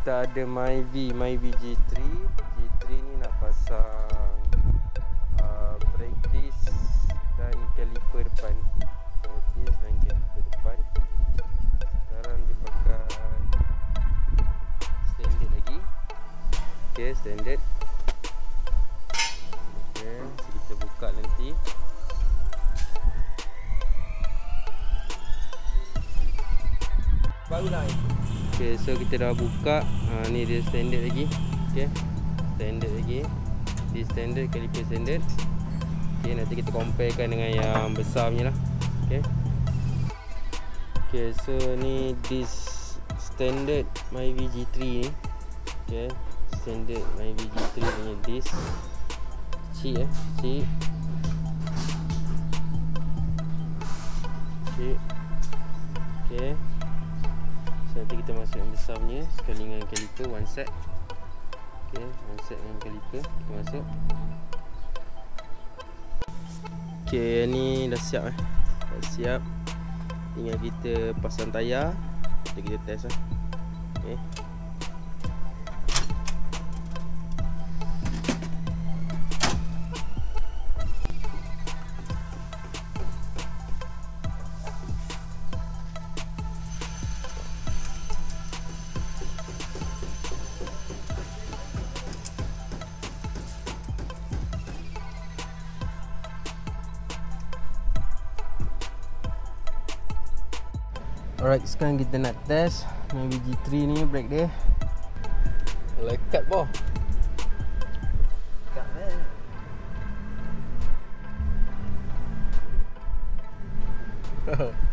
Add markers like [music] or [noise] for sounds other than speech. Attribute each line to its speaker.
Speaker 1: kita ada Myvi, Myvi G3. G3 ni nak pasang uh, brake disc dan caliper depan. Brake disc dan caliper depan. Sekarang dia pakai standard lagi. Okay, standard. Okay, so kita buka nanti.
Speaker 2: Baru naik.
Speaker 1: Okay, so kita dah buka. Ha, Ni dia standard lagi. Okay Standard lagi. Di standard, caliper standard. Okay, nanti kita comparekan dengan yang besar punya lah. Okay. Okay, so ni this standard Myvi G3 ni. Okay Standard Myvi G3 punya disc. Kecil eh, kecil Kecil kita masuk yang besar punya Sekali dengan caliper one set. Okay one set dengan caliper Kita masuk. Okay yang ni dah siap eh? Dah siap. Tinggal kita pasang tayar. Kita kita test lah Okay Alright, sekarang kita nak test Mavic G3 ni brake dia. Lekat boh.
Speaker 2: Kat mana? [laughs]